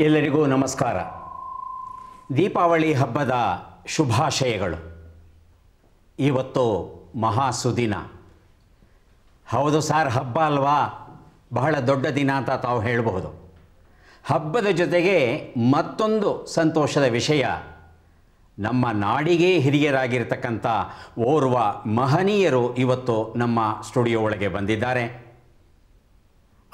ಎಲ್ಲರಿಗೂ ನಮಸ್ಕಾರ. ದೀಪಾವಳಿ ಹಬ್ಬದ ಶುಭಾಶಯಗಳು. ಇವತ್ತು ಮಹಾ ಸುದಿನ ಹೌದು ಸಾರ್, ಹಬ್ಬ ಅಲ್ವಾ? ಬಹಳ ದೊಡ್ಡ ದಿನ ಅಂತ ತಾವು ಹೇಳಬಹುದು. ಹಬ್ಬದ ಜೊತೆಗೆ ಮತ್ತೊಂದು ಸಂತೋಷದ ವಿಷಯ. ನಮ್ಮ ನಾಡಿಗೆ ಹಿರಿಯರಾಗಿರ್ತಕ್ಕಂಥ ಓರ್ವ ಮಹನೀಯರು ಇವತ್ತು ನಮ್ಮ ಸ್ಟುಡಿಯೋ ಒಳಗೆ ಬಂದಿದ್ದಾರೆ.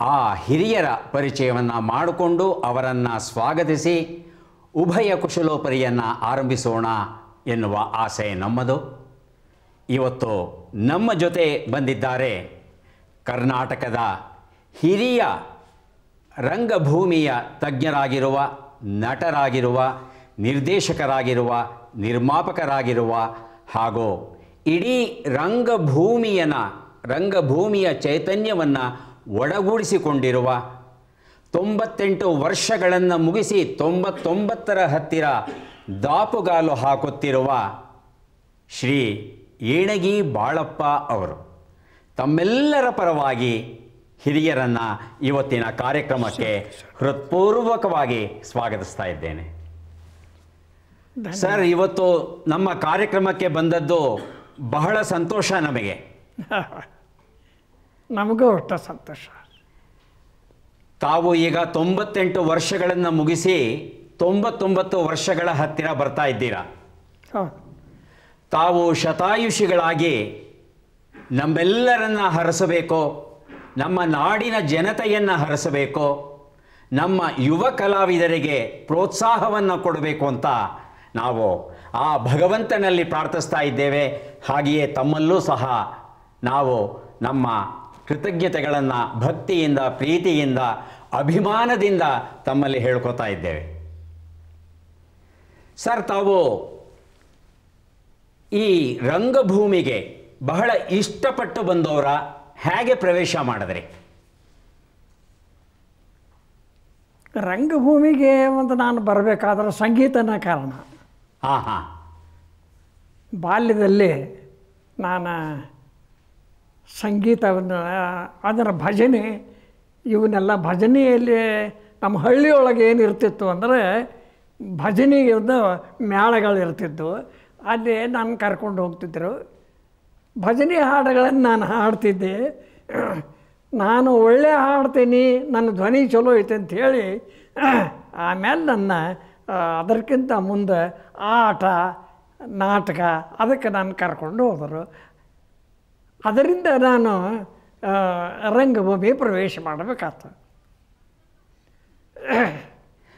ಆ ಹಿರಿಯರ ಪರಿಚಯವನ್ನು ಮಾಡಿಕೊಂಡು ಅವರನ್ನು ಸ್ವಾಗತಿಸಿ ಉಭಯ ಕುಶಲೋಪರಿಯನ್ನು ಆರಂಭಿಸೋಣ ಎನ್ನುವ ಆಸೆ ನಮ್ಮದು. ಇವತ್ತು ನಮ್ಮ ಜೊತೆ ಬಂದಿದ್ದಾರೆ ಕರ್ನಾಟಕದ ಹಿರಿಯ ರಂಗಭೂಮಿಯ ತಜ್ಞರಾಗಿರುವ, ನಟರಾಗಿರುವ, ನಿರ್ದೇಶಕರಾಗಿರುವ, ನಿರ್ಮಾಪಕರಾಗಿರುವ ಹಾಗೂ ಇಡೀ ರಂಗಭೂಮಿಯನ, ರಂಗಭೂಮಿಯ ಚೈತನ್ಯವನ್ನು ಒಡಗೂಡಿಸಿಕೊಂಡಿರುವ ತೊಂಬತ್ತೆಂಟು ವರ್ಷಗಳನ್ನು ಮುಗಿಸಿ ತೊಂಬತ್ತೊಂಬತ್ತರ ಹತ್ತಿರ ದಾಪುಗಾಲು ಹಾಕುತ್ತಿರುವ ಶ್ರೀ ಏಣಗಿ ಬಾಳಪ್ಪ ಅವರು. ತಮ್ಮೆಲ್ಲರ ಪರವಾಗಿ ಹಿರಿಯರನ್ನು ಇವತ್ತಿನ ಕಾರ್ಯಕ್ರಮಕ್ಕೆ ಹೃತ್ಪೂರ್ವಕವಾಗಿ ಸ್ವಾಗತಿಸ್ತಾ ಇದ್ದೇನೆ. ಸರ್ ಇವತ್ತು ನಮ್ಮ ಕಾರ್ಯಕ್ರಮಕ್ಕೆ ಬಂದದ್ದು ಬಹಳ ಸಂತೋಷ ನಮಗೆ. ನಮಗೂ ಅಷ್ಟ ಸಂತೋಷ. ತಾವು ಈಗ ತೊಂಬತ್ತೆಂಟು ವರ್ಷಗಳನ್ನು ಮುಗಿಸಿ ತೊಂಬತ್ತೊಂಬತ್ತು ವರ್ಷಗಳ ಹತ್ತಿರ ಬರ್ತಾ ಇದ್ದೀರಾ? ತಾವು ಶತಾಯುಷಿಗಳಾಗಿ ನಮ್ಮೆಲ್ಲರನ್ನ ಹರಸಬೇಕು ನಮ್ಮ ನಾಡಿನ ಜನತೆಯನ್ನು ಹರಸಬೇಕು ನಮ್ಮ ಯುವ ಕಲಾವಿದರಿಗೆ ಪ್ರೋತ್ಸಾಹವನ್ನು ಕೊಡಬೇಕು ಅಂತ ನಾವು ಆ ಭಗವಂತನಲ್ಲಿ ಪ್ರಾರ್ಥಿಸ್ತಾ ಇದ್ದೇವೆ. ಹಾಗೆಯೇ ತಮ್ಮಲ್ಲೂ ಸಹ ನಾವು ನಮ್ಮ ಕೃತಜ್ಞತೆಗಳನ್ನು ಭಕ್ತಿಯಿಂದ ಪ್ರೀತಿಯಿಂದ ಅಭಿಮಾನದಿಂದ ತಮ್ಮಲ್ಲಿ ಹೇಳ್ಕೊತಾ ಇದ್ದೇವೆ. ಸರ್ ತಾವು ಈ ರಂಗಭೂಮಿಗೆ ಬಹಳ ಇಷ್ಟಪಟ್ಟು ಬಂದವರ ಹೇಗೆ ಪ್ರವೇಶ ಮಾಡಿದ್ರಿ? ರಂಗಭೂಮಿಗೆ ಒಂದು ನಾನು ಬರಬೇಕಾದ್ರೆ ಸಂಗೀತನ ಕಾರಣ. ಹಾಂ ಹಾಂ ಬಾಲ್ಯದಲ್ಲಿ ನಾನು ಸಂಗೀತವನ್ನು ಅದರ ಭಜನೆ, ಇವನ್ನೆಲ್ಲ ಭಜನೆಯಲ್ಲಿ ನಮ್ಮ ಹಳ್ಳಿಯೊಳಗೆ ಏನಿರ್ತಿತ್ತು ಅಂದರೆ ಭಜನೆಗೆ ಮೇಳಗಳು ಇರ್ತಿದ್ದವು ಅಲ್ಲಿ ನಾನು ಕರ್ಕೊಂಡು ಹೋಗ್ತಿದ್ದರು. ಭಜನೆ ಹಾಡುಗಳನ್ನು ನಾನು ಹಾಡ್ತಿದ್ದೆ. ನಾನು ಒಳ್ಳೆ ಹಾಡ್ತೀನಿ, ನನ್ನ ಧ್ವನಿ ಚಲೋ ಐತೆ ಅಂತ ಹೇಳಿ, ಆಮೇಲೆ ನನ್ನ ಅದಕ್ಕಿಂತ ಮುಂದೆ ಆಟ, ನಾಟಕ, ಅದಕ್ಕೆ ನಾನು ಕರ್ಕೊಂಡು ಹೋದರು. ಅದರಿಂದ ನಾನು ರಂಗಭೂಮಿ ಪ್ರವೇಶ ಮಾಡಬೇಕಾಯ್ತು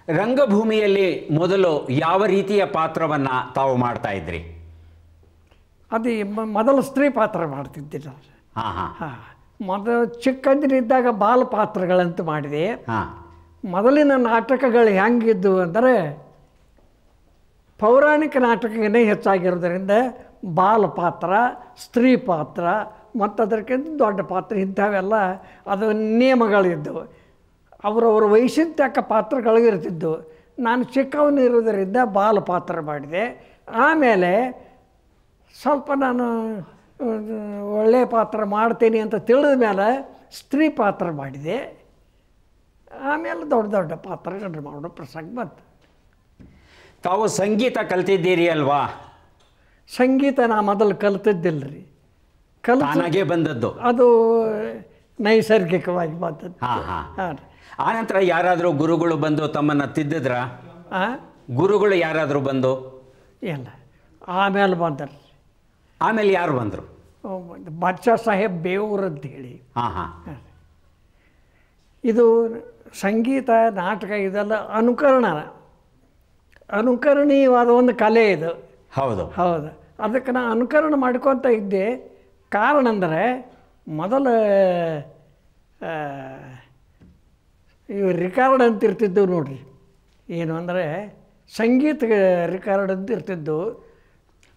ರಂಗಭೂಮಿಯಲ್ಲಿ ಮೊದಲು ಯಾವ ರೀತಿಯ ಪಾತ್ರವನ್ನು ತಾವು ಮಾಡ್ತಾ ಇದ್ರಿ? ಅದು ಮೊದಲು ಸ್ತ್ರೀ ಪಾತ್ರ ಮಾಡ್ತಿದ್ದೆ ನಾನು ಹಾಂ. ಹಾಂ ಮೊದಲು ಚಿಕ್ಕಂದಿನಿದ್ದಾಗ ಬಾಲ ಪಾತ್ರಗಳಂತೂ ಮಾಡಿದೆ. ಹಾಂ. ಮೊದಲಿನ ನಾಟಕಗಳು ಹೆಂಗಿದ್ದವು ಅಂದರೆ ಪೌರಾಣಿಕ ನಾಟಕನೇ ಹೆಚ್ಚಾಗಿರೋದ್ರಿಂದ ಬಾಲ ಪಾತ್ರ ಸ್ತ್ರೀ ಪಾತ್ರ ಮತ್ತು ಅದಕ್ಕಿಂತ ದೊಡ್ಡ ಪಾತ್ರ ಇಂಥವೆಲ್ಲ ಅದು ನಿಯಮಗಳಿದ್ದವು. ಅವರವರ ವಯಸ್ಸಿನ ತಕ್ಕ ಪಾತ್ರಗಳು ಇರ್ತಿದ್ದವು ನಾನು ಚಿಕ್ಕವನಿರೋದರಿಂದ ಬಾಲ ಪಾತ್ರ ಮಾಡಿದೆ. ಆಮೇಲೆ ಸ್ವಲ್ಪ ನಾನು ಒಳ್ಳೆಯ ಪಾತ್ರ ಮಾಡ್ತೀನಿ ಅಂತ ತಿಳಿದ ಮೇಲೆ ಸ್ತ್ರೀ ಪಾತ್ರ ಮಾಡಿದೆ. ಆಮೇಲೆ ದೊಡ್ಡ ದೊಡ್ಡ ಪಾತ್ರಗಳನ್ನು ಮಾಡೋ ಪ್ರಸಂಗ ಬಂತು. ತಾವು ಸಂಗೀತ ಕಲ್ತಿದ್ದೀರಿ ಅಲ್ವಾ? ಸಂಗೀತ ನಾ ಮೊದಲು ಕಲಿತದ್ದಿಲ್ಲ ರೀ ಕಲಿತಾಗೆ ಬಂದದ್ದು. ಅದು ನೈಸರ್ಗಿಕವಾಗಿ ಬಂದದ್ದು. ಹಾಂ ಹಾಂ. ಹಾಂ ರೀ. ಆನಂತರ ಯಾರಾದರೂ ಗುರುಗಳು ಬಂದು ತಮ್ಮನ್ನು ತಿದ್ದಿದ್ರ? ಗುರುಗಳು ಯಾರಾದರೂ ಬಂದು? ಇಲ್ಲ. ಆಮೇಲೆ ಬಂದರು. ಆಮೇಲೆ ಯಾರು ಬಂದರು? ಬಚ್ಚ ಸಾಹೇಬ್ ಬೇವೂರ್ ಅಂತ ಹೇಳಿ. ಹಾಂ ಹಾಂ. ಇದು ಸಂಗೀತ ನಾಟಕ ಇದೆಲ್ಲ ಅನುಕರಣ. ಅನುಕರಣೀಯವಾದ ಒಂದು ಕಲೆ ಇದು. ಹೌದು. ಹೌದು. ಅದಕ್ಕೆ ನಾನು ಅನುಕರಣೆ ಮಾಡ್ಕೊತ ಇದ್ದೆ. ಕಾರಣ ಅಂದರೆ ಮೊದಲ ಇವು ರಿಕಾರ್ಡ್ ಅಂತ ಇರ್ತಿದ್ದವು ನೋಡ್ರಿ. ಏನು ಅಂದರೆ ಸಂಗೀತ ರಿಕಾರ್ಡ್ ಅಂತ ಇರ್ತಿದ್ದು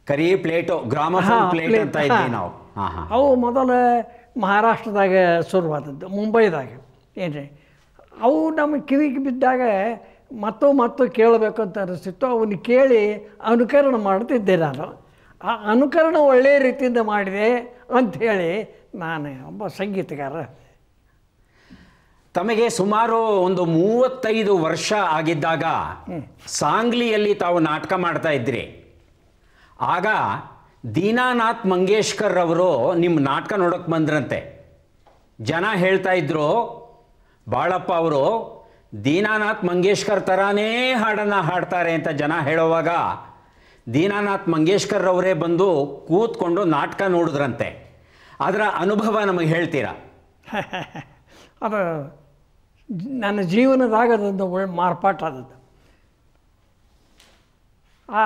ಕರಿ ಪ್ಲೇಟು ಗ್ರಾಮ ಪ್ಲೇಟ್ ಅಂತ. ನಾವು. ಅವು ಮೊದಲ ಮಹಾರಾಷ್ಟ್ರದಾಗ ಶುರುವಾದದ್ದು ಮುಂಬೈದಾಗ. ಏನ್ರಿ? ಅವು ನಮ್ಮ ಕಿವಿಗೆ ಬಿದ್ದಾಗ ಮತ್ತು ಮತ್ತು ಕೇಳಬೇಕು ಅಂತ ಅನಿಸ್ತಿತ್ತು ಅವನು ಕೇಳಿ ಅನುಕರಣ ಮಾಡ್ತಿದ್ದೆ ನಾನು. ಆ ಅನುಕರಣ ಒಳ್ಳೆಯ ರೀತಿಯಿಂದ ಮಾಡಿದೆ ಅಂಥೇಳಿ ನಾನು ಒಬ್ಬ ಸಂಗೀತಗಾರ. ತಮಗೆ ಸುಮಾರು ಒಂದು ಮೂವತ್ತೈದು ವರ್ಷ ಆಗಿದ್ದಾಗ ಸಾಂಗ್ಲಿಯಲ್ಲಿ ತಾವು ನಾಟಕ ಮಾಡ್ತಾ ಇದ್ರಿ. ಆಗ ದೀನಾನಾಥ್ ಮಂಗೇಶ್ಕರ್ ಅವರು ನಿಮ್ಮ ನಾಟಕ ನೋಡೋಕೆ ಬಂದ್ರಂತೆ. ಜನ ಹೇಳ್ತಾ ಇದ್ರು ಬಾಳಪ್ಪ ಅವರು ದೀನಾನಾಥ್ ಮಂಗೇಶ್ಕರ್ ಥರಾನೇ ಹಾಡನ್ನು ಹಾಡ್ತಾರೆ ಅಂತ ಜನ ಹೇಳುವಾಗ ದೀನಾನಾಥ್ ಮಂಗೇಶ್ಕರ್ ಅವರೇ ಬಂದು ಕೂತ್ಕೊಂಡು ನಾಟಕ ನೋಡಿದ್ರಂತೆ. ಅದರ ಅನುಭವ ನಮಗೆ ಹೇಳ್ತೀರಾ? ಅದು ನನ್ನ ಜೀವನದಾಗ ಅದೊಂದು ಒಳ್ಳೆ ಮಾರ್ಪಾಟಾದದ್ದು. ಆ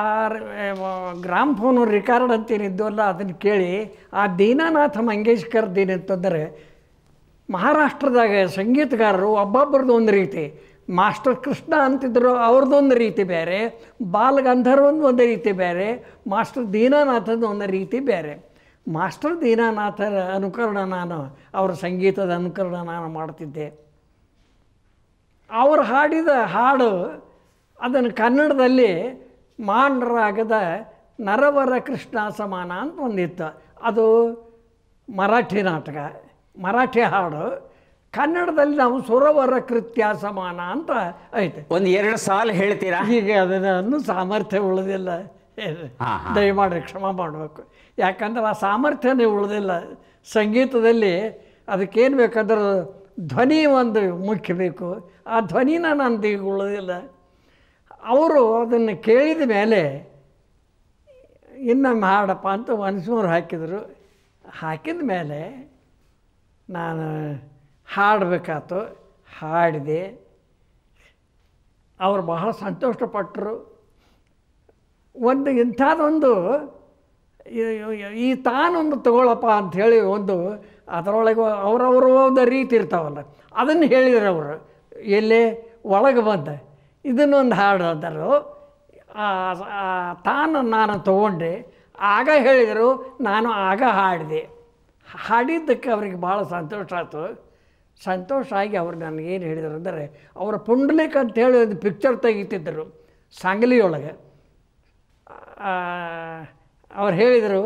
ಗ್ರಾಮ್ ಫೋನ್ ರಿಕಾರ್ಡ್ ಅಂತೇನಿದ್ದವಲ್ಲ ಅದನ್ನು ಕೇಳಿ, ಆ ದೀನಾನಾಥ ಮಂಗೇಶ್ಕರ್ ಏನಂತಂದರೆ ಮಹಾರಾಷ್ಟ್ರದಾಗ ಸಂಗೀತಗಾರರು ಒಬ್ಬೊಬ್ಬರದ್ದು ಒಂದು ರೀತಿ. ಮಾಸ್ಟರ್ ಕೃಷ್ಣ ಅಂತಿದ್ರು ಅವ್ರದ್ದೊಂದು ರೀತಿ ಬೇರೆ. ಬಾಲಗಂಧರ್ವಂದು ಒಂದು ರೀತಿ ಬೇರೆ. ಮಾಸ್ಟರ್ ದೀನಾನಾಥದ ಒಂದು ರೀತಿ ಬೇರೆ. ಮಾಸ್ಟರ್ ದೀನಾನಾಥರ ಅನುಕರಣ ನಾನು, ಅವರ ಸಂಗೀತದ ಅನುಕರಣ ನಾನು ಮಾಡ್ತಿದ್ದೆ. ಅವರು ಹಾಡಿದ ಹಾಡು, ಅದನ್ನು ಕನ್ನಡದಲ್ಲಿ ಮಾಂಡರಾಗದ ನರವರ ಕೃಷ್ಣ ಸಮಾನ ಅಂತ ಒಂದಿತ್ತು. ಅದು ಮರಾಠಿ ನಾಟಕ. ಮರಾಠಿ ಹಾಡು ಕನ್ನಡದಲ್ಲಿ ನಾವು ಸುರವರ ಕೃತ್ಯ ಸಮಾನ ಅಂತ ಐತೆ. ಒಂದು ಎರಡು ಸಾಲ ಹೇಳ್ತೀರಾ? ಹೀಗೆ ಅದನ್ನು ಸಾಮರ್ಥ್ಯ ಉಳಿದಿಲ್ಲ. ದಯಮಾಡಿ ಕ್ಷಮ ಮಾಡಬೇಕು. ಯಾಕಂದ್ರೆ ಆ ಸಾಮರ್ಥ್ಯನೇ ಉಳಿದಿಲ್ಲ. ಸಂಗೀತದಲ್ಲಿ ಅದಕ್ಕೇನು ಬೇಕಂದ್ರೆ ಧ್ವನಿ ಒಂದು ಮುಖ್ಯ ಬೇಕು ಆ ಧ್ವನಿನ ನಂದು ಈಗ ಉಳಿದಿಲ್ಲ. ಅವರು ಅದನ್ನು ಕೇಳಿದ ಮೇಲೆ ಇನ್ನೊಮ್ಮೆ ಹಾಡಪ್ಪ ಅಂತ ಮನಸ್ಸೂರು ಹಾಕಿದರು. ಹಾಕಿದ ಮೇಲೆ ನಾನು ಹಾಡಬೇಕಾತು, ಹಾಡಿದೆ. ಅವರು ಬಹಳ ಸಂತೋಷಪಟ್ಟರು ಒಂದು ಇಂಥದ್ದೊಂದು ಈ- ತಾನೊಂದು ತಗೊಳಪ್ಪ ಅಂಥೇಳಿ ಒಂದು ಅದರೊಳಗೆ ಅವರವರು ಒಂದು ರೀತಿ ಇರ್ತಾವಲ್ಲ, ಅದನ್ನು ಹೇಳಿದ್ರು ಅವರು. ಎಲ್ಲಿ ಒಳಗೆ ಬಂದ, ಇದನ್ನೊಂದು ಹಾಡು ಅಂದರು. ತಾನು ನಾನು ತಗೊಂಡೆ. ಆಗ ಹೇಳಿದರು, ನಾನು ಆಗ ಹಾಡಿದೆ. ಹಾಡಿದ್ದಕ್ಕೆ ಅವ್ರಿಗೆ ಭಾಳ ಸಂತೋಷ ಆಯ್ತು. ಸಂತೋಷ ಆಗಿ ಅವ್ರು ನನಗೇನು ಹೇಳಿದರು ಅಂದರೆ, ಅವರ ಪುಂಡ್ಲಿಕ್ ಅಂತೇಳಿ ಒಂದು ಪಿಕ್ಚರ್ ತೆಗಿತಿದ್ದರು ಸಾಂಗ್ಲಿಯೊಳಗೆ. ಅವ್ರು ಹೇಳಿದರು,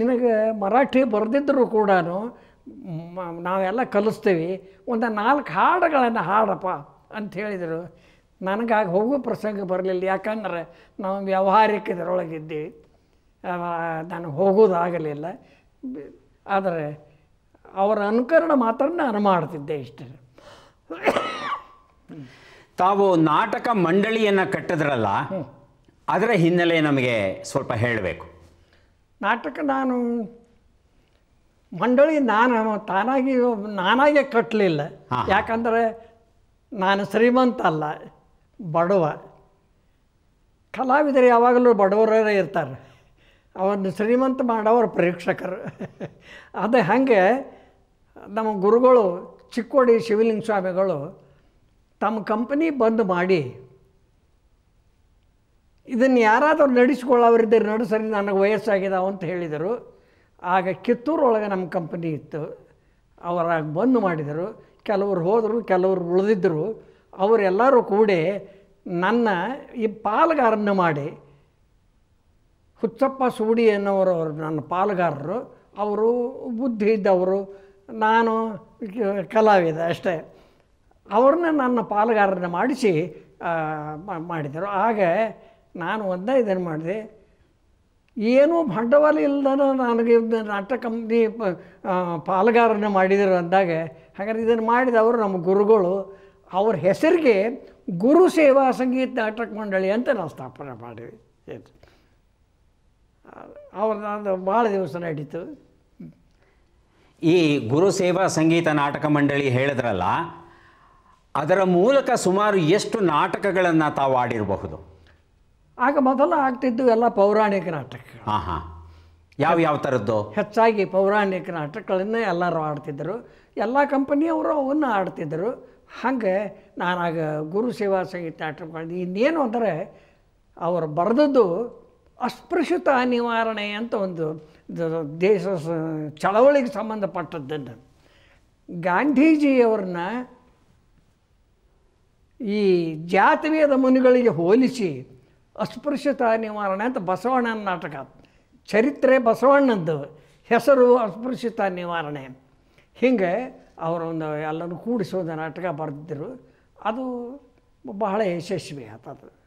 ನಿನಗೆ ಮರಾಠಿ ಬರೆದಿದ್ದರೂ ಕೂಡ ನಾವೆಲ್ಲ ಕಲಿಸ್ತೀವಿ, ಒಂದು ನಾಲ್ಕು ಹಾಡುಗಳನ್ನು ಹಾಡಪ್ಪ ಅಂತ ಹೇಳಿದರು. ನನಗಾಗಿ ಹೋಗೋ ಪ್ರಸಂಗ ಬರಲಿಲ್ಲ. ಯಾಕಂದ್ರೆ ನಾವು ವ್ಯಾವಹಾರಿಕ ಇದರೊಳಗಿದ್ದೀವಿ. ನಾನು ಹೋಗೋದಾಗಲಿಲ್ಲ. ಆದರೆ ಅವರ ಅನುಕರಣ ಮಾತ್ರ ನಾನು ಮಾಡ್ತಿದ್ದೆ ಇಷ್ಟೇ. ತಾವು ನಾಟಕ ಮಂಡಳಿಯನ್ನು ಕಟ್ಟಿದ್ರಲ್ಲ ಅದರ ಹಿನ್ನೆಲೆ ನಮಗೆ ಸ್ವಲ್ಪ ಹೇಳಬೇಕು. ನಾಟಕ ನಾನು ಮಂಡಳಿ ನಾನು ತಾನಾಗಿ ನಾನಾಗೆ ಕಟ್ಟಲಿಲ್ಲ. ಯಾಕಂದರೆ ನಾನು ಶ್ರೀಮಂತ ಅಲ್ಲ ಬಡವ. ಕಲಾವಿದರು ಯಾವಾಗಲೂ ಬಡವರೇ ಇರ್ತಾರೆ. ಅವನ್ನ ಶ್ರೀಮಂತ ಮಾಡೋರು ಪ್ರೇಕ್ಷಕರು. ಅದು ಹಾಗೆ ನಮ್ಮ ಗುರುಗಳು ಚಿಕ್ಕೋಡಿ ಶಿವಲಿಂಗ ಸ್ವಾಮಿಗಳು ತಮ್ಮ ಕಂಪನಿ ಬಂದ್ ಮಾಡಿ, ಇದನ್ನು ಯಾರಾದರೂ ನಡೆಸ್ಕೊಳ್ಳೋರಿದ್ದರೆ ನಡೆಸರಿ, ನನಗೆ ವಯಸ್ಸಾಗಿದಾವ ಅಂತ ಹೇಳಿದರು. ಆಗ ಕಿತ್ತೂರೊಳಗೆ ನಮ್ಮ ಕಂಪನಿ ಇತ್ತು. ಅವರಾಗ ಬಂದ್ ಮಾಡಿದರು. ಕೆಲವರು ಹೋದರು, ಕೆಲವರು ಉಳಿದಿದ್ದರು. ಅವರೆಲ್ಲರೂ ಕೂಡಿ ನನ್ನ ಈ ಪಾಲುಗಾರನ್ನು ಮಾಡಿ ಹುಚ್ಚಪ್ಪ ಸೂಡಿ ಎನ್ನುವರು ಅವರು, ನನ್ನ ಪಾಲುಗಾರರು. ಅವರು ಬುದ್ಧಿ ಇದ್ದವರು, ನಾನು ಕಲಾವಿದ ಅಷ್ಟೇ. ಅವ್ರನ್ನ ನನ್ನ ಪಾಲುಗಾರರನ್ನ ಮಾಡಿಸಿ ಮಾಡಿದರು. ಆಗ ನಾನು ಒಂದೇ ಇದನ್ನು ಮಾಡಿದೆ. ಏನೂ ಬಂಡವಾಳ ಇಲ್ಲದ ನನಗೆ ನಾಟಕ ಕಂಪ್ನಿ ಪಾಲುಗಾರನ ಮಾಡಿದರು ಅಂದಾಗ, ಹಾಗಾದ್ರೆ ಇದನ್ನು ಮಾಡಿದವರು ನಮ್ಮ ಗುರುಗಳು. ಅವ್ರ ಹೆಸರಿಗೆ ಗುರು ಸೇವಾ ಸಂಗೀತ ನಾಟಕ ಮಂಡಳಿ ಅಂತ ನಾವು ಸ್ಥಾಪನೆ ಮಾಡಿದ್ವಿ ಅವ್ರದ್ದು ನಾನು ಭಾಳ ದಿವಸ ನಡೀತು. ಈ ಗುರು ಸೇವಾ ಸಂಗೀತ ನಾಟಕ ಮಂಡಳಿ ಹೇಳಿದ್ರಲ್ಲ ಅದರ ಮೂಲಕ ಸುಮಾರು ಎಷ್ಟು ನಾಟಕಗಳನ್ನು ತಾವು ಆಡಿರಬಹುದು? ಆಗ ಮೊದಲು ಆಗ್ತಿದ್ದು ಎಲ್ಲ ಪೌರಾಣಿಕ ನಾಟಕಗಳು. ಹಾಂ ಹಾಂ ಯಾವ ಯಾವ ಥರದ್ದು ಹೆಚ್ಚಾಗಿ ಪೌರಾಣಿಕ ನಾಟಕಗಳನ್ನೇ ಎಲ್ಲರೂ ಆಡ್ತಿದ್ದರು. ಎಲ್ಲ ಕಂಪನಿಯವರು ಅವನ್ನು ಆಡ್ತಿದ್ದರು. ಹಾಗೆ ನಾನಾಗ ಗುರು ಸೇವಾ ಸಂಗೀತ ನಾಟಕ ಮಾಡಿದೆ ಇನ್ನೇನು ಅಂದರೆ ಅವರು ಬರೆದದ್ದು ಅಸ್ಪೃಶ್ಯತ ನಿವಾರಣೆ ಅಂತ ಒಂದು ದೇಶ ಚಳವಳಿಗೆ ಸಂಬಂಧಪಟ್ಟದ್ದನ್ನು. ಗಾಂಧೀಜಿಯವ್ರನ್ನ ಈ ಜಾತಿವೇದ ಮುನಿಗಳಿಗೆ ಹೋಲಿಸಿ ಅಸ್ಪೃಶ್ಯತಾ ನಿವಾರಣೆ ಅಂತ ಬಸವಣ್ಣನ ನಾಟಕ. ಚರಿತ್ರೆ ಬಸವಣ್ಣದ್ದು ಹೆಸರು ಅಸ್ಪೃಶ್ಯತಾ ನಿವಾರಣೆ. ಹಿಂಗೆ ಅವರೊಂದು ಎಲ್ಲನೂ ಕೂಡಿಸೋದು ನಾಟಕ ಬರೆದಿದ್ದರು ಅದು ಬಹಳ ಯಶಸ್ವಿ ಆತದು.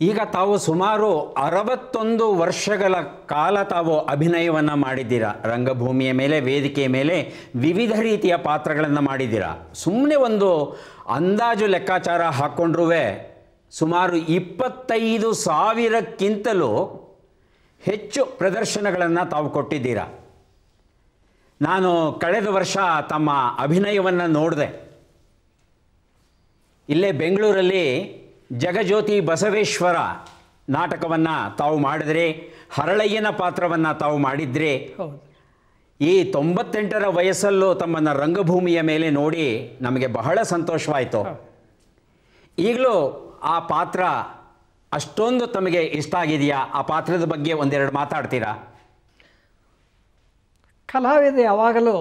ಈಗ ತಾವು ಸುಮಾರು ಅರವತ್ತೊಂದು ವರ್ಷಗಳ ಕಾಲ ತಾವು ಅಭಿನಯವನ್ನು ಮಾಡಿದ್ದೀರಾ? ರಂಗಭೂಮಿಯ ಮೇಲೆ, ವೇದಿಕೆಯ ಮೇಲೆ ವಿವಿಧ ರೀತಿಯ ಪಾತ್ರಗಳನ್ನು ಮಾಡಿದ್ದೀರಾ? ಸುಮ್ಮನೆ ಒಂದು ಅಂದಾಜು ಲೆಕ್ಕಾಚಾರ ಹಾಕ್ಕೊಂಡ್ರೂ ಸುಮಾರು ಇಪ್ಪತ್ತೈದು ಸಾವಿರಕ್ಕಿಂತಲೂ ಹೆಚ್ಚು ಪ್ರದರ್ಶನಗಳನ್ನು ತಾವು ಕೊಟ್ಟಿದ್ದೀರಾ? ನಾನು ಕಳೆದ ವರ್ಷ ತಮ್ಮ ಅಭಿನಯವನ್ನು ನೋಡಿದೆ. ಇಲ್ಲೇ ಬೆಂಗಳೂರಲ್ಲಿ ಜಗಜ್ಯೋತಿ ಬಸವೇಶ್ವರ ನಾಟಕವನ್ನು ತಾವು ಮಾಡಿದರೆ ಹರಳಯ್ಯನ ಪಾತ್ರವನ್ನು ತಾವು ಮಾಡಿದರೆ ಈ ತೊಂಬತ್ತೆಂಟರ ವಯಸ್ಸಲ್ಲೂ ತಮ್ಮನ್ನು ರಂಗಭೂಮಿಯ ಮೇಲೆ ನೋಡಿ ನಮಗೆ ಬಹಳ ಸಂತೋಷವಾಯಿತು. ಈಗಲೂ ಆ ಪಾತ್ರ ಅಷ್ಟೊಂದು ತಮಗೆ ಇಷ್ಟ ಆಗಿದೆಯಾ? ಆ ಪಾತ್ರದ ಬಗ್ಗೆ ಒಂದೆರಡು ಮಾತಾಡ್ತೀರಾ? ಕಲಾವಿದ ಯಾವಾಗಲೂ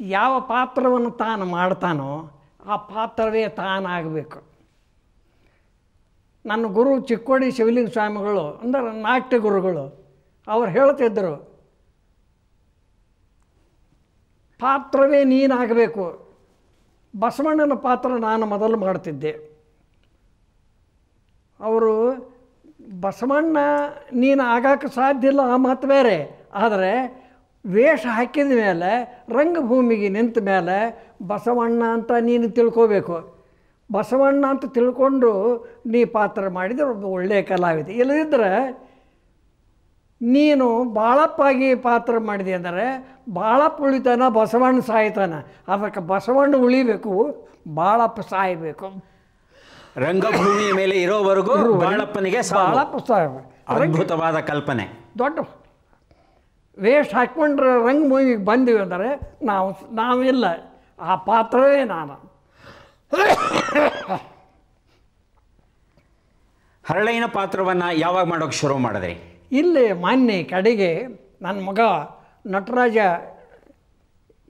ಯಾವ ಪಾತ್ರವನ್ನು ತಾನು ಮಾಡ್ತಾನೋ ಆ ಪಾತ್ರವೇ ತಾನಾಗಬೇಕು. ನನ್ನ ಗುರು ಚಿಕ್ಕೋಡಿ ಶಿವಲಿಂಗ ಸ್ವಾಮಿಗಳು, ಅಂದರೆ ನಾಟ್ಯ ಗುರುಗಳು, ಅವ್ರು ಹೇಳ್ತಿದ್ದರು ಪಾತ್ರವೇ ನೀನಾಗಬೇಕು. ಬಸವಣ್ಣನ ಪಾತ್ರ ನಾನು ಮೊದಲು ಮಾಡ್ತಿದ್ದೆ. ಅವರು, ಬಸವಣ್ಣ, ನೀನು ಆಗಕ್ಕೆ ಸಾಧ್ಯ ಇಲ್ಲ, ಆ ಮಾತು ಬೇರೆ. ಆದರೆ ವೇಷ ಹಾಕಿದ ಮೇಲೆ, ರಂಗಭೂಮಿಗೆ ನಿಂತ ಮೇಲೆ ಬಸವಣ್ಣ ಅಂತ ನೀನು ತಿಳ್ಕೋಬೇಕು. ಬಸವಣ್ಣ ಅಂತ ತಿಳ್ಕೊಂಡು ನೀ ಪಾತ್ರ ಮಾಡಿದರೆ ಒಬ್ಬ ಒಳ್ಳೆಯ ಕಲಾವಿದೆ. ಇಲ್ಲದಿದ್ದರೆ ನೀನು ಬಾಳಪ್ಪಾಗಿ ಪಾತ್ರ ಮಾಡಿದೆ ಅಂದರೆ ಬಾಳಪ್ಪ ಉಳಿತಾನ ಬಸವಣ್ಣ ಸಾಯ್ತಾನ. ಅದಕ್ಕೆ ಬಸವಣ್ಣ ಉಳಿಬೇಕು ಬಾಳಪ್ಪ ಸಾಯಬೇಕು. ರಂಗಭೂಮಿಯ ಮೇಲೆ ಇರೋವರೆಗೂ ಬಾಳಪ್ಪನಿಗೆ. ಬಾಳಪ್ಪ ಸಾಯಬೇಕು ಅದ್ಭುತವಾದ ಕಲ್ಪನೆ. ದೊಡ್ಡ ವೇಷ ಹಾಕ್ಕೊಂಡ್ರೆ ರಂಗಭೂಮಿಗೆ ಬಂದಿವಿ ಅಂದರೆ ನಾವು ನಾವಿಲ್ಲ. ಆ ಪಾತ್ರವೇ ನಾನು. ಹರಳೈನ ಪಾತ್ರವನ್ನು ಯಾವಾಗ ಮಾಡೋಕೆ ಶುರು ಮಾಡಿದ್ರಿ? ಇಲ್ಲಿ ಮಾನ್ಯ ಕಡೆಗೆ ನನ್ನ ಮಗ ನಟರಾಜ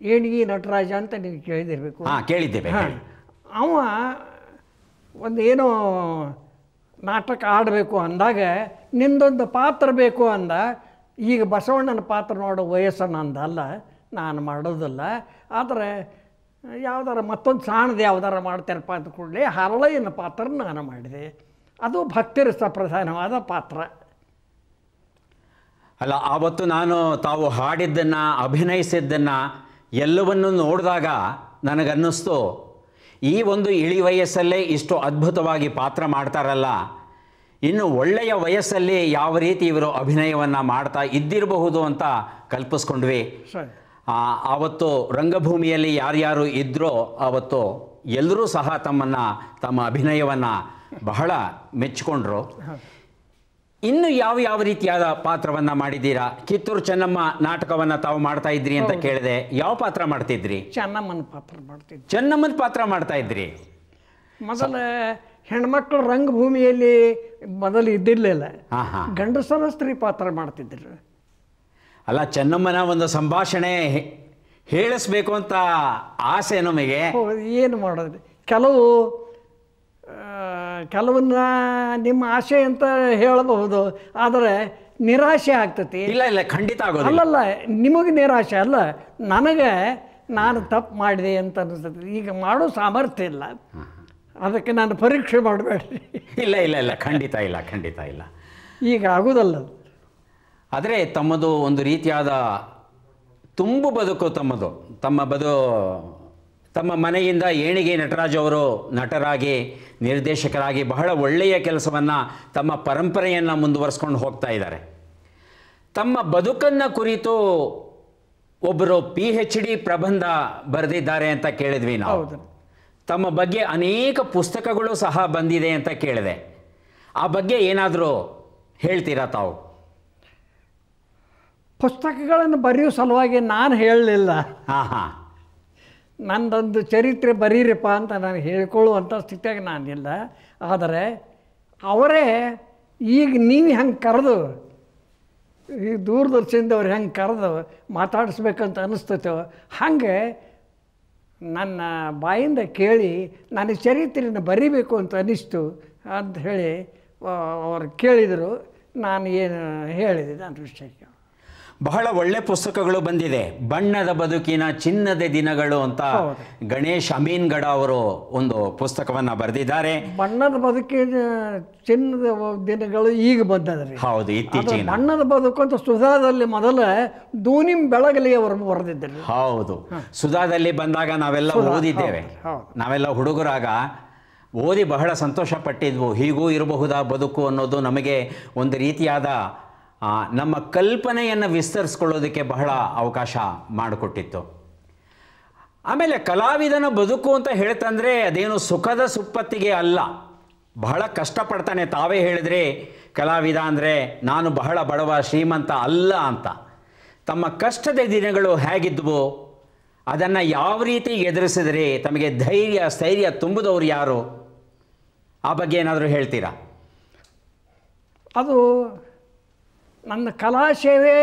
ಏಣಿಗೆ ನಟರಾಜ ಅಂತ ನೀವು ಕೇಳಿದಿರಬೇಕು. ಹಾಂ ಕೇಳಿದ್ದೇವೆ. ಅವ ಒಂದು ಏನೋ ನಾಟಕ ಆಡಬೇಕು ಅಂದಾಗ ನಿಂದೊಂದು ಪಾತ್ರ ಬೇಕು ಅಂದ. ಈಗ ಬಸವಣ್ಣನ ಪಾತ್ರ ನೋಡೋ ವಯಸ್ಸು ನಂದಲ್ಲ ನಾನು ಮಾಡೋದಿಲ್ಲ. ಆದರೆ ಯಾವ್ದಾರ ಮತ್ತೊಂದು ಸಾಣದ ಯಾವ್ದಾರ ಮಾಡ್ತಾರಪ್ಪ ಅಂತ ಕೂಡಲೇ ಹರಳೆಯನ್ನು ಪಾತ್ರ ನಾನು ಮಾಡಿದೆ. ಅದು ಭಕ್ತಿರಸ ಪ್ರಧಾನವಾದ ಪಾತ್ರ. ಅಲ್ಲ ಆವತ್ತು ನಾನು ತಾವು ಹಾಡಿದ್ದನ್ನು ಅಭಿನಯಿಸಿದ್ದನ್ನು ಎಲ್ಲವನ್ನು ನೋಡಿದಾಗ ನನಗನ್ನಿಸ್ತು ಈ ಒಂದು ಇಳಿ ವಯಸ್ಸಲ್ಲೇ ಇಷ್ಟು ಅದ್ಭುತವಾಗಿ ಪಾತ್ರ ಮಾಡ್ತಾರಲ್ಲ ಇನ್ನು ಒಳ್ಳೆಯ ವಯಸ್ಸಲ್ಲಿ ಯಾವ ರೀತಿ ಇವರು ಅಭಿನಯವನ್ನು ಮಾಡ್ತಾ ಇದ್ದಿರಬಹುದು ಅಂತ ಕಲ್ಪಿಸ್ಕೊಂಡ್ವಿ. ಆವತ್ತು ರಂಗಭೂಮಿಯಲ್ಲಿ ಯಾರ್ಯಾರು ಇದ್ರೋ ಆವತ್ತು ಎಲ್ಲರೂ ಸಹ ತಮ್ಮನ್ನು ತಮ್ಮ ಅಭಿನಯವನ್ನು ಬಹಳ ಮೆಚ್ಚಿಕೊಂಡ್ರು. ಇನ್ನು ಯಾವ ಯಾವ ರೀತಿಯಾದ ಪಾತ್ರವನ್ನ ಮಾಡಿದ್ದೀರಾ? ಕಿತ್ತೂರು ಚೆನ್ನಮ್ಮ ನಾಟಕವನ್ನ ತಾವು ಮಾಡ್ತಾ ಇದ್ರಿ ಅಂತ ಕೇಳಿದೆ. ಯಾವ ಪಾತ್ರ ಮಾಡ್ತಿದ್ರಿ? ಚೆನ್ನಮ್ಮನ ಪಾತ್ರ ಮಾಡ್ತಿದ್ರಿ ಚೆನ್ನಮ್ಮನ ಪಾತ್ರ ಮಾಡ್ತಾ ಇದ್ರಿ. ಮೊದಲ ಹೆಣ್ಮಕ್ಳು ರಂಗಭೂಮಿಯಲ್ಲಿ ಮೊದಲು ಇದ್ದಿರ್ಲಿಲ್ಲ. ಗಂಡಸರ ಸ್ತ್ರೀ ಪಾತ್ರ ಮಾಡ್ತಿದ್ರು. ಅಲ್ಲ ಚೆನ್ನಮ್ಮನ ಒಂದು ಸಂಭಾಷಣೆ ಹೇಳಿಸ್ಬೇಕು ಅಂತ ಆಸೆ ನಮಗೆ. ಏನು ಮಾಡೋದು? ಕೆಲವು ಕೆಲವನ್ನ ನಿಮ್ಮ ಆಸೆ ಅಂತ ಹೇಳಬಹುದು ಆದರೆ ನಿರಾಶೆ ಆಗ್ತತಿ. ಇಲ್ಲ ಇಲ್ಲ ಖಂಡಿತ ಆಗೋದು ಅಲ್ಲಲ್ಲ ನಿಮಗೆ ನಿರಾಶೆ ಅಲ್ಲ ನನಗೆ ನಾನು ತಪ್ಪು ಮಾಡಿದೆ ಅಂತ ಅನಿಸ್ತದೆ. ಈಗ ಮಾಡೋ ಸಾಮರ್ಥ್ಯ ಇಲ್ಲ. ಅದಕ್ಕೆ ನಾನು ಪರೀಕ್ಷೆ ಮಾಡಬೇಡ್ರಿ ಇಲ್ಲ ಇಲ್ಲ ಇಲ್ಲ ಖಂಡಿತ ಇಲ್ಲ ಖಂಡಿತ ಇಲ್ಲ. ಈಗ ಆಗೋದಲ್ಲ ಅದು. ಆದರೆ ತಮ್ಮದು ಒಂದು ರೀತಿಯಾದ ತುಂಬು ಬದುಕು ತಮ್ಮದು. ತಮ್ಮ ಬದು ತಮ್ಮ ಮನೆಯಿಂದ ಏಣಿಗೆ ನಟರಾಜ್ ಅವರು ನಟರಾಗಿ ನಿರ್ದೇಶಕರಾಗಿ ಬಹಳ ಒಳ್ಳೆಯ ಕೆಲಸವನ್ನು ತಮ್ಮ ಪರಂಪರೆಯನ್ನು ಮುಂದುವರಿಸ್ಕೊಂಡು ಹೋಗ್ತಾ ಇದ್ದಾರೆ. ತಮ್ಮ ಬದುಕನ್ನು ಕುರಿತು ಒಬ್ಬರು ಪಿ ಹೆಚ್ ಡಿ ಪ್ರಬಂಧ ಬರೆದಿದ್ದಾರೆ ಅಂತ ಕೇಳಿದ್ವಿ ನಾವು. ತಮ್ಮ ಬಗ್ಗೆ ಅನೇಕ ಪುಸ್ತಕಗಳು ಸಹ ಬಂದಿದೆ ಅಂತ ಕೇಳಿದೆ. ಆ ಬಗ್ಗೆ ಏನಾದರೂ ಹೇಳ್ತೀರಾ ತಾವು? ಪುಸ್ತಕಗಳನ್ನು ಬರೆಯೋ ಸಲುವಾಗಿ ನಾನು ಹೇಳಲಿಲ್ಲ. ಹಾಂ ಹಾಂ. ನಂದೊಂದು ಚರಿತ್ರೆ ಬರೀರಿಪ್ಪ ಅಂತ ನಾನು ಹೇಳ್ಕೊಳ್ಳುವಂಥ ಸ್ಥಿತಿಯಾಗ ನಾನಿಲ್ಲ. ಆದರೆ ಅವರೇ ಈಗ ನೀವು ಹೆಂಗೆ ಕರೆದು ಈ ದೂರದರ್ಶನದವ್ರು ಹೆಂಗೆ ಕರೆದು ಮಾತಾಡಿಸ್ಬೇಕಂತ ಅನ್ನಿಸ್ತೈತೋ ಹಾಗೆ ನನ್ನ ಬಾಯಿಂದ ಕೇಳಿ ನನ್ನ ಚರಿತ್ರೆಯನ್ನು ಬರಿಬೇಕು ಅಂತ ಅನಿಸ್ತು ಅಂತ ಹೇಳಿ ಅವರು ಅವ್ರು ಕೇಳಿದರು. ನಾನು ಏನು ಹೇಳಿದೆ ನನ್ನ ವಿಷಯಕ್ಕೆ. ಬಹಳ ಒಳ್ಳೆ ಪುಸ್ತಕಗಳು ಬಂದಿದೆ. ಬಣ್ಣದ ಬದುಕಿನ ಚಿನ್ನದ ದಿನಗಳು ಅಂತ. ಗಣೇಶ್ ಅಮೀನ್ಗಡ ಅವರು ಒಂದು ಪುಸ್ತಕವನ್ನ ಬರೆದಿದ್ದಾರೆ. ಬಣ್ಣದ ಬದುಕಿನ ಚಿನ್ನದ ದಿನಗಳು ಈಗ ಬಂದದ್ರಿ. ಹೌದು ಇತ್ತೀಚೆಗೆ ಬಣ್ಣದ ಬದುಕು ಅಂತ ಸುಧಾದಲ್ಲಿ ಮೊದಲ ದೂನಿಂ ಬೆಳಗಲಿ ಅವರು ಬರೆದಿದ್ದರು. ಹೌದು. ಸುಧಾದಲ್ಲಿ ಬಂದಾಗ ನಾವೆಲ್ಲ ಓದಿದ್ದೇವೆ. ನಾವೆಲ್ಲ ಹುಡುಗರಾಗ ಓದಿ ಬಹಳ ಸಂತೋಷ ಪಟ್ಟಿದ್ವು ಹೀಗೂ ಇರಬಹುದಾ ಬದುಕು ಅನ್ನೋದು ನಮಗೆ ಒಂದು ರೀತಿಯಾದ ನಮ್ಮ ಕಲ್ಪನೆಯನ್ನು ವಿಸ್ತರಿಸ್ಕೊಳ್ಳೋದಕ್ಕೆ ಬಹಳ ಅವಕಾಶ ಮಾಡಿಕೊಟ್ಟಿತ್ತು. ಆಮೇಲೆ ಕಲಾವಿದನ ಬದುಕು ಅಂತ ಹೇಳ್ತಂದರೆ ಅದೇನು ಸುಖದ ಸುಪ್ಪತ್ತಿಗೆ ಅಲ್ಲ. ಬಹಳ ಕಷ್ಟಪಡ್ತಾನೆ. ತಾವೇ ಹೇಳಿದ್ರೆ ಕಲಾವಿದ ಅಂದರೆ ನಾನು ಬಹಳ ಬಡವ, ಶ್ರೀಮಂತ ಅಲ್ಲ ಅಂತ. ತಮ್ಮ ಕಷ್ಟದ ದಿನಗಳು ಹೇಗಿದ್ವು, ಅದನ್ನು ಯಾವ ರೀತಿ ಎದುರಿಸಿದರೆ ತಮಗೆ ಧೈರ್ಯ, ಸ್ಥೈರ್ಯ ತುಂಬಿದವರು ಯಾರು? ಆ ಬಗ್ಗೆ ಏನಾದರೂ ಹೇಳ್ತೀರಾ? ಅದು ನನ್ನ ಕಲಾ ಸೇವೆ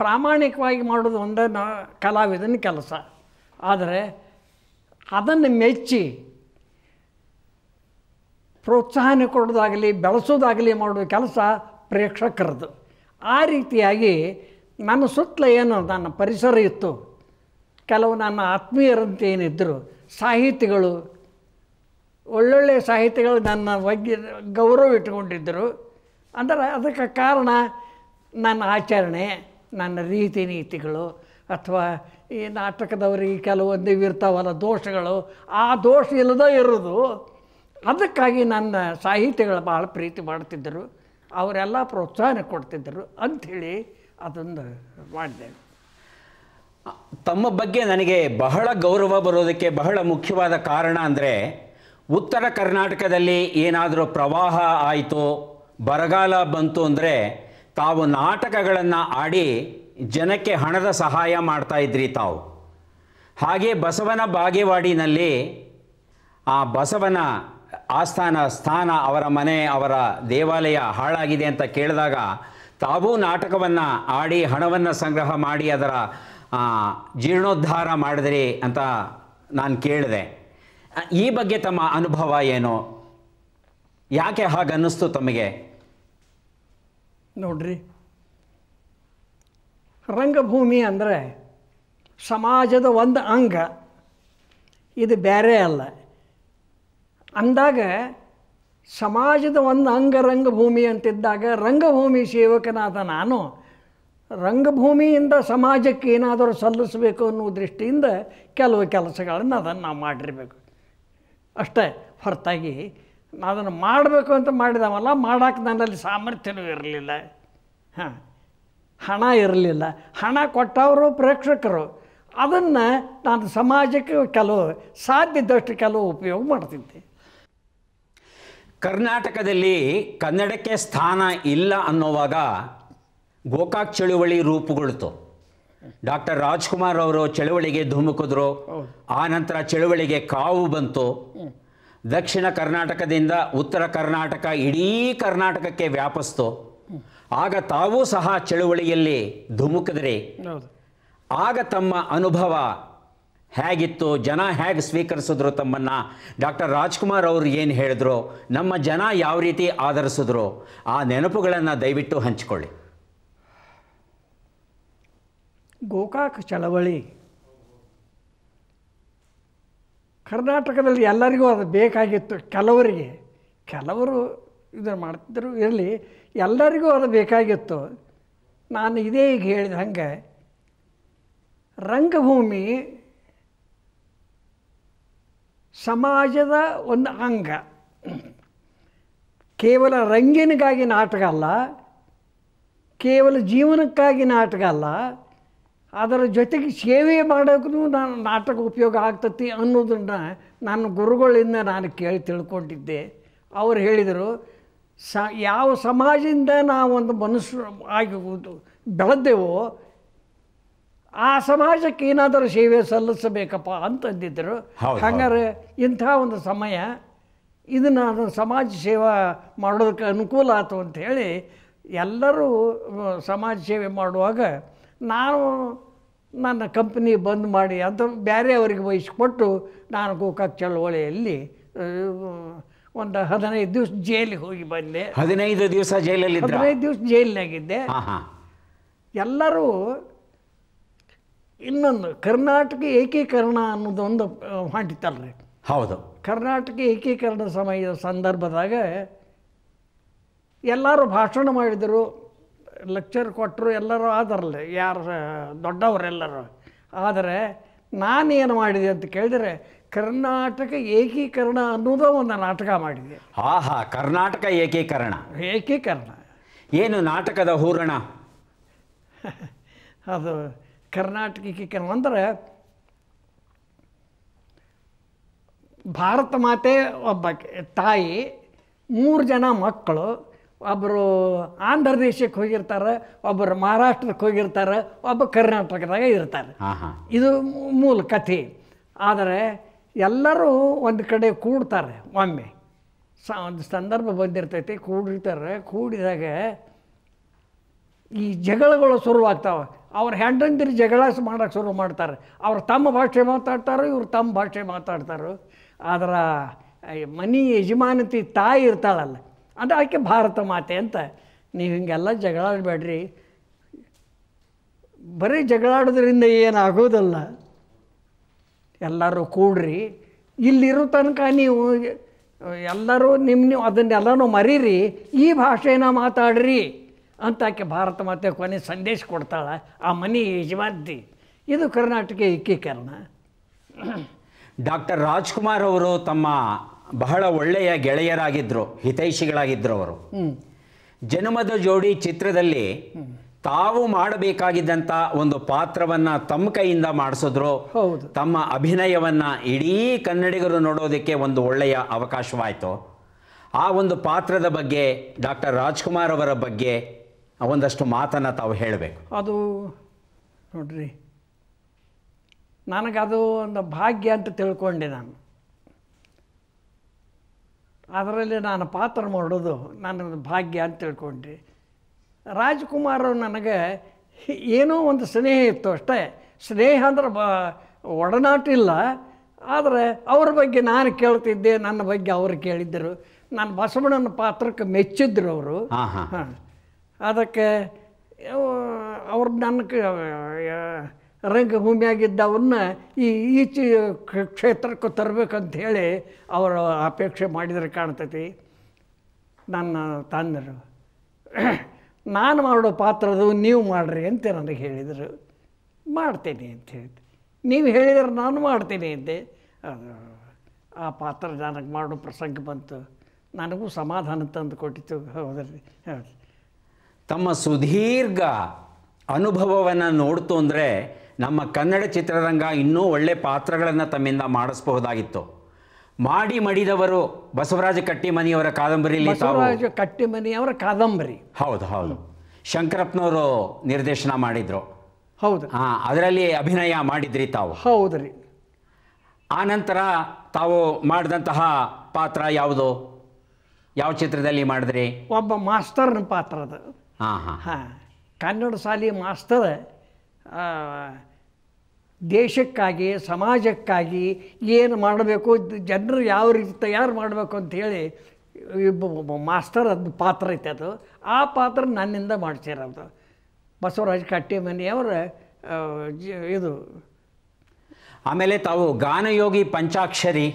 ಪ್ರಾಮಾಣಿಕವಾಗಿ ಮಾಡೋದು ಒಂದೇ ನ, ಕಲಾವಿದನ ಕೆಲಸ. ಆದರೆ ಅದನ್ನು ಮೆಚ್ಚಿ ಪ್ರೋತ್ಸಾಹನೆ ಕೊಡೋದಾಗಲಿ, ಬೆಳೆಸೋದಾಗಲಿ ಮಾಡೋ ಕೆಲಸ ಪ್ರೇಕ್ಷಕರದ್ದು. ಆ ರೀತಿಯಾಗಿ ನನ್ನ ಸುತ್ತಲ ಏನು ನನ್ನ ಪರಿಸರ ಇತ್ತು, ಕೆಲವು ನನ್ನ ಆತ್ಮೀಯರಂತೆ ಏನಿದ್ದರು ಸಾಹಿತಿಗಳು, ಒಳ್ಳೊಳ್ಳೆ ಸಾಹಿತಿಗಳು ನನ್ನ ಬಗ್ಗೆ ಗೌರವ ಇಟ್ಕೊಂಡಿದ್ದರು ಅಂದರೆ ಅದಕ್ಕೆ ಕಾರಣ ನನ್ನ ಆಚರಣೆ, ನನ್ನ ರೀತಿ ನೀತಿಗಳು ಅಥವಾ ಈ ನಾಟಕದವರಿಗೆ ಕೆಲವೊಂದು ಇರ್ತಾವಲ್ಲ ದೋಷಗಳು, ಆ ದೋಷ ಇಲ್ಲದೇ ಇರೋದು ಅದಕ್ಕಾಗಿ ನನ್ನ ಸಾಹಿತಿಗಳು ಭಾಳ ಪ್ರೀತಿ ಮಾಡ್ತಿದ್ದರು. ಅವರೆಲ್ಲ ಪ್ರೋತ್ಸಾಹನ ಕೊಡ್ತಿದ್ದರು ಅಂಥೇಳಿ ಅದೊಂದು ಮಾಡಿದೆ. ತಮ್ಮ ಬಗ್ಗೆ ನನಗೆ ಬಹಳ ಗೌರವ ಬರೋದಕ್ಕೆ ಬಹಳ ಮುಖ್ಯವಾದ ಕಾರಣ ಅಂದರೆ, ಉತ್ತರ ಕರ್ನಾಟಕದಲ್ಲಿ ಏನಾದರೂ ಪ್ರವಾಹ ಆಯಿತು, ಬರಗಾಲ ಬಂತು ಅಂದರೆ ತಾವು ನಾಟಕಗಳನ್ನು ಆಡಿ ಜನಕ್ಕೆ ಹಣದ ಸಹಾಯ ಮಾಡ್ತಾ ಇದ್ರಿ ತಾವು. ಹಾಗೆ ಬಸವನ ಬಾಗೇವಾಡಿನಲ್ಲಿ ಆ ಬಸವನ ಆಸ್ಥಾನ, ಸ್ಥಾನ ಅವರ ಮನೆ, ಅವರ ದೇವಾಲಯ ಹಾಳಾಗಿದೆ ಅಂತ ಕೇಳಿದಾಗ ತಾವೂ ನಾಟಕವನ್ನು ಆಡಿ ಹಣವನ್ನು ಸಂಗ್ರಹ ಮಾಡಿ ಅದರ ಜೀರ್ಣೋದ್ಧಾರ ಮಾಡಿದ್ರಿ ಅಂತ ನಾನು ಕೇಳಿದೆ. ಈ ಬಗ್ಗೆ ತಮ್ಮ ಅನುಭವ ಏನು? ಯಾಕೆ ಹಾಗನ್ನಿಸ್ತು ತಮಗೆ? ನೋಡ್ರಿ. ರಂಗಭೂಮಿ ಅಂದರೆ ಸಮಾಜದ ಒಂದು ಅಂಗ. ಇದು ಬೇರೆ ಅಲ್ಲ. ಅಂದಾಗ ಸಮಾಜದ ಒಂದು ಅಂಗ ರಂಗಭೂಮಿ ಅಂತಿದ್ದಾಗ ರಂಗಭೂಮಿ ಸೇವಕನಾದ ನಾನು ರಂಗಭೂಮಿಯಿಂದ ಸಮಾಜಕ್ಕೆ ಏನಾದರೂ ಸಲ್ಲಿಸಬೇಕು ಅನ್ನೋ ದೃಷ್ಟಿಯಿಂದ ಕೆಲವು ಕೆಲಸಗಳನ್ನು ಅದನ್ನು ನಾವು ಮಾಡಿರಬೇಕು. ಅಷ್ಟೇ ಹೊರತಾಗಿ ಅದನ್ನು ಮಾಡಬೇಕು ಅಂತ ಮಾಡಿದವಲ್ಲ ಮಾಡೋಕ್ಕೆ ನನ್ನಲ್ಲಿ ಸಾಮರ್ಥ್ಯನೂ ಇರಲಿಲ್ಲ. ಹಾಂ ಹಣ ಇರಲಿಲ್ಲ. ಹಣ ಕೊಟ್ಟವರು ಪ್ರೇಕ್ಷಕರು. ಅದನ್ನು ನಾನು ಸಮಾಜಕ್ಕೆ ಕೆಲವು ಸಾಧ್ಯದಷ್ಟು ಕೆಲವು ಉಪಯೋಗ ಮಾಡ್ತಿದ್ದೆ. ಕರ್ನಾಟಕದಲ್ಲಿ ಕನ್ನಡಕ್ಕೆ ಸ್ಥಾನ ಇಲ್ಲ ಅನ್ನೋವಾಗ ಗೋಕಾಕ್ ಚಳುವಳಿ ರೂಪುಗೊಳ್ತು. ಡಾಕ್ಟರ್ ರಾಜ್ಕುಮಾರ್ ಅವರು ಚಳುವಳಿಗೆ ಧುಮುಕಿದ್ರು. ಆ ನಂತರ ಚಳುವಳಿಗೆ ಕಾವು ಬಂತು. ದಕ್ಷಿಣ ಕರ್ನಾಟಕದಿಂದ ಉತ್ತರ ಕರ್ನಾಟಕ ಇಡೀ ಕರ್ನಾಟಕಕ್ಕೆ ವ್ಯಾಪಿಸ್ತು. ಆಗ ತಾವೂ ಸಹ ಚಳುವಳಿಯಲ್ಲಿ ಧುಮುಕಿದ್ರಿ. ಆಗ ತಮ್ಮ ಅನುಭವ ಹೇಗಿತ್ತು? ಜನ ಹೇಗೆ ಸ್ವೀಕರಿಸಿದ್ರು ತಮ್ಮನ್ನು? ಡಾಕ್ಟರ್ ರಾಜ್ಕುಮಾರ್ ಅವರು ಏನು ಹೇಳಿದ್ರು? ನಮ್ಮ ಜನ ಯಾವ ರೀತಿ ಆಧರಿಸಿದ್ರು? ಆ ನೆನಪುಗಳನ್ನು ದಯವಿಟ್ಟು ಹಂಚಿಕೊಳ್ಳಿ. ಗೋಕಾಕ್ ಚಳವಳಿ ಕರ್ನಾಟಕದಲ್ಲಿ ಎಲ್ಲರಿಗೂ ಅದು ಬೇಕಾಗಿತ್ತು. ಕೆಲವರಿಗೆ, ಕೆಲವರು ಇದನ್ನು ಮಾಡ್ತಿದ್ರು ಇರಲಿ, ಎಲ್ಲರಿಗೂ ಅದು ಬೇಕಾಗಿತ್ತು. ನಾನು ಇದೇ ಈಗ ಹೇಳಿದ ಹಂಗೆ, ರಂಗಭೂಮಿ ಸಮಾಜದ ಒಂದು ಅಂಗ. ಕೇವಲ ರಂಗಿನಿಗಾಗಿ ನಾಟಕ ಅಲ್ಲ, ಕೇವಲ ಜೀವನಕ್ಕಾಗಿ ನಾಟಕ ಅಲ್ಲ ಅದರ ಜೊತೆಗೆ ಸೇವೆ ಮಾಡೋಕ್ಕೂ ನಾನು ನಾಟಕ ಉಪಯೋಗ ಆಗ್ತತಿ ಅನ್ನೋದನ್ನು ನನ್ನ ಗುರುಗಳಿಂದ ನಾನು ಕೇಳಿ ತಿಳ್ಕೊಂಡಿದ್ದೆ. ಅವ್ರು ಹೇಳಿದರು ಸ ಯಾವ ಸಮಾಜದಿಂದ ನಾವೊಂದು ಮನುಷ್ಯ ಆಗಿ ಬೆಳೆದೆವೋ ಆ ಸಮಾಜಕ್ಕೆ ಏನಾದರೂ ಸೇವೆ ಸಲ್ಲಿಸಬೇಕಪ್ಪ ಅಂತಂದಿದ್ದರು ಹಂಗಾರೆ ಇಂಥ ಒಂದು ಸಮಯ ಇದನ್ನು ನಾನು ಸಮಾಜ ಸೇವಾ ಮಾಡೋದಕ್ಕೆ ಅನುಕೂಲ ಆಯ್ತು ಅಂತ ಹೇಳಿ ಎಲ್ಲರೂ ಸಮಾಜ ಸೇವೆ ಮಾಡುವಾಗ ನಾನು ನನ್ನ ಕಂಪ್ನಿ ಬಂದ್ ಮಾಡಿ ಅದು ಬೇರೆಯವರಿಗೆ ವಹಿಸ್ಕೊಟ್ಟು ನಾನು ಗೋಕಾಕ್ ಚಳವಳಿಯಲ್ಲಿ ಒಂದು ಹದಿನೈದು ದಿವಸ ಜೈಲಿಗೆ ಹೋಗಿ ಬಂದೆ. ಹದಿನೈದು ದಿವಸ ಜೈಲಲ್ಲಿ ಹದಿನೈದು ದಿವಸ ಜೈಲಿನಾಗಿದ್ದೆ. ಎಲ್ಲರೂ ಇನ್ನೊಂದು ಕರ್ನಾಟಕ ಏಕೀಕರಣ ಅನ್ನೋದೊಂದು ಹೊಂಟಿತ್ತಲ್ರಿ ಹೌದು. ಕರ್ನಾಟಕ ಏಕೀಕರಣ ಸಮಯದ ಸಂದರ್ಭದಾಗ ಎಲ್ಲರೂ ಭಾಷಣ ಮಾಡಿದರು. ಲೆಕ್ಚರ್ ಕೊಟ್ಟರು ಎಲ್ಲರೂ ಆದರಲ್ಲ ಯಾರು ದೊಡ್ಡವರೆಲ್ಲರೂ. ಆದರೆ ನಾನೇನು ಮಾಡಿದೆ ಅಂತ ಕೇಳಿದರೆ ಕರ್ನಾಟಕ ಏಕೀಕರಣ ಅನ್ನೋದೋ ಒಂದು ನಾಟಕ ಮಾಡಿದೆ. ಆಹಾ ಕರ್ನಾಟಕ ಏಕೀಕರಣ. ಏಕೀಕರಣ. ಏನು ನಾಟಕದ ಹೂರಣ? ಅದು ಕರ್ನಾಟಕ ಏಕೀಕರಣ ಅಂದರೆ ಭಾರತ ಮಾತೆ ಒಬ್ಬ ತಾಯಿ ಮೂರು ಜನ ಮಕ್ಕಳು ಒಬ್ಬರು ಆಂಧ್ರ ದೇಶಕ್ಕೆ ಹೋಗಿರ್ತಾರೆ ಒಬ್ಬರು ಮಹಾರಾಷ್ಟ್ರಕ್ಕೆ ಹೋಗಿರ್ತಾರೆ ಒಬ್ಬ ಕರ್ನಾಟಕದಾಗ ಇರ್ತಾರೆ. ಇದು ಮೂಲ ಕಥೆ. ಆದರೆ ಎಲ್ಲರೂ ಒಂದು ಕಡೆ ಕೂಡ್ತಾರೆ ಒಮ್ಮೆ. ಸ ಒಂದು ಸಂದರ್ಭ ಬಂದಿರ್ತೈತಿ ಕೂಡಿರ್ತಾರೆ ಕೂಡಿದಾಗ ಈ ಜಗಳಗಳು ಶುರುವಾಗ್ತಾವೆ. ಅವ್ರ ಹೆಂಡಂದಿರು ಜಗಳ ಮಾಡೋಕ್ಕೆ ಶುರು ಮಾಡ್ತಾರೆ. ಅವ್ರು ತಮ್ಮ ಭಾಷೆ ಮಾತಾಡ್ತಾರೋ ಇವ್ರು ತಮ್ಮ ಭಾಷೆ ಮಾತಾಡ್ತಾರೋ. ಆದ್ರೆ ಮನೆ ಯಜಮಾನತಿ ತಾಯಿ ಇರ್ತಾಳಲ್ಲ ಅದು ಆಕೆ ಭಾರತ ಮಾತೆ ಅಂತ. ನೀವು ಹಿಂಗೆಲ್ಲ ಜಗಳಾಡಬೇಡ್ರಿ. ಬರೀ ಜಗಳಾಡೋದ್ರಿಂದ ಏನಾಗೋದಲ್ಲ. ಎಲ್ಲರೂ ಕೂಡ್ರಿ. ಇಲ್ಲಿರೋ ತನಕ ನೀವು ಎಲ್ಲರೂ ನಿಮ್ಮ ನೀವು ಅದನ್ನೆಲ್ಲನೂ ಮರೀರಿ. ಈ ಭಾಷೆನ ಮಾತಾಡ್ರಿ ಅಂತ ಆಕೆ ಭಾರತ ಮಾತೆ ಕೊನೆ ಸಂದೇಶ ಕೊಡ್ತಾಳೆ. ಆ ಮನಿ ಯಜಮಾನ್ತಿ. ಇದು ಕರ್ನಾಟಕ ಏಕೀಕರಣ. ಡಾಕ್ಟರ್ ರಾಜ್ಕುಮಾರ್ ಅವರು ತಮ್ಮ ಬಹಳ ಒಳ್ಳೆಯ ಗೆಳೆಯರಾಗಿದ್ದರು ಹಿತೈಷಿಗಳಾಗಿದ್ದರು ಅವರು. ಜನ್ಮದ ಜೋಡಿ ಚಿತ್ರದಲ್ಲಿ ತಾವು ಮಾಡಬೇಕಾಗಿದ್ದಂಥ ಒಂದು ಪಾತ್ರವನ್ನು ತಮ್ಮ ಕೈಯಿಂದ ಮಾಡಿಸಿದ್ರು. ತಮ್ಮ ಅಭಿನಯವನ್ನು ಇಡೀ ಕನ್ನಡಿಗರು ನೋಡೋದಕ್ಕೆ ಒಂದು ಒಳ್ಳೆಯ ಅವಕಾಶವಾಯಿತು. ಆ ಒಂದು ಪಾತ್ರದ ಬಗ್ಗೆ ಡಾಕ್ಟರ್ ರಾಜ್ಕುಮಾರ್ ಅವರ ಬಗ್ಗೆ ಒಂದಷ್ಟು ಮಾತನ್ನು ತಾವು ಹೇಳಬೇಕು. ಅದು ನೋಡ್ರಿ ನನಗದು ಒಂದು ಭಾಗ್ಯ ಅಂತ ತಿಳ್ಕೊಂಡೆ ನಾನು. ಅದರಲ್ಲಿ ನಾನು ಪಾತ್ರ ಮಾಡೋದು ನನ್ನ ಭಾಗ್ಯ ಅಂತ ತಿಳ್ಕೊಂಡೆ. ರಾಜ್ಕುಮಾರ್ ನನಗೆ ಏನೋ ಒಂದು ಸ್ನೇಹ ಇತ್ತು ಅಷ್ಟೇ. ಸ್ನೇಹ ಅಂದ್ರೆ ಬ ಒಡನಾಟ ಇಲ್ಲ ಆದರೆ ಅವ್ರ ಬಗ್ಗೆ ನಾನು ಕೇಳ್ತಿದ್ದೆ ನನ್ನ ಬಗ್ಗೆ ಅವರು ಕೇಳಿದ್ದರು. ನಾನು ಬಸವಣ್ಣನ ಪಾತ್ರಕ್ಕೆ ಮೆಚ್ಚಿದ್ರು ಅವರು. ಅದಕ್ಕೆ ಅವ್ರು ನನ್ನ ರಂಗಭೂಮಿಯಾಗಿದ್ದವನ್ನ ಈ ಈಚೆ ಕ್ಷೇತ್ರಕ್ಕೂ ತರಬೇಕಂತ ಹೇಳಿ ಅವರು ಅಪೇಕ್ಷೆ ಮಾಡಿದರೆ ಕಾಣ್ತೈತಿ. ನನ್ನ ತಂದರು, ನಾನು ಮಾಡೋ ಪಾತ್ರದು ನೀವು ಮಾಡ್ರಿ ಅಂತ ನನಗೆ ಹೇಳಿದರು. ಮಾಡ್ತೀನಿ ಅಂತ ಹೇಳಿದೆ. ನೀವು ಹೇಳಿದ್ರೆ ನಾನು ಮಾಡ್ತೀನಿ ಅಂದೆ. ಆ ಪಾತ್ರ ನನಗೆ ಮಾಡೋ ಪ್ರಸಂಗ ಬಂತು. ನನಗೂ ಸಮಾಧಾನ ತಂದು ಕೊಟ್ಟಿತ್ತು ಹೌದ್ರಿ ಹೌದು ತಮ್ಮ ಸುದೀರ್ಘ ಅನುಭವವನ್ನು ನೋಡ್ತು ಅಂದರೆ ನಮ್ಮ ಕನ್ನಡ ಚಿತ್ರರಂಗ ಇನ್ನೂ ಒಳ್ಳೆ ಪಾತ್ರಗಳನ್ನು ತಮ್ಮಿಂದ ಮಾಡಿಸಬಹುದಾಗಿತ್ತು. ಮಾಡಿ ಮಡಿದವರು ಬಸವರಾಜ ಕಟ್ಟಿಮನಿಯವರ ಕಾದಂಬರಿಯಲ್ಲಿ ಬಸವರಾಜ ಕಟ್ಟಿಮನಿಯವರ ಕಾದಂಬರಿ. ಹೌದು ಹೌದು. ಶಂಕರಪ್ಪನವರು ನಿರ್ದೇಶನ ಮಾಡಿದ್ರು. ಹೌದು. ಹಾಂ ಅದರಲ್ಲಿ ಅಭಿನಯ ಮಾಡಿದ್ರಿ ತಾವು. ಹೌದ್ರಿ ಆ ನಂತರ ತಾವು ಮಾಡಿದಂತಹ ಪಾತ್ರ ಯಾವುದು? ಯಾವ ಚಿತ್ರದಲ್ಲಿ ಮಾಡಿದ್ರಿ? ಒಬ್ಬ ಮಾಸ್ತರ್ನ ಪಾತ್ರ ಅದು. ಹಾಂ ಹಾಂ. ಹಾಂ ಕನ್ನಡ ಶಾಲೆ ಮಾಸ್ತರ್ ದೇಶಕ್ಕಾಗಿ ಸಮಾಜಕ್ಕಾಗಿ ಏನು ಮಾಡಬೇಕು ಜನರು ಯಾವ ರೀತಿ ತಯಾರು ಮಾಡಬೇಕು ಅಂಥೇಳಿ ಮಾಸ್ತರ್ ಅದು ಪಾತ್ರ ಐತೆ ಅದು. ಆ ಪಾತ್ರ ನನ್ನಿಂದ ಮಾಡ್ಸಿರೋದು. ಬಸವರಾಜ ಕಟ್ಟಿಮನಿಯವರ ಇದು. ಆಮೇಲೆ ತಾವು ಗಾನಯೋಗಿ ಪಂಚಾಕ್ಷರಿ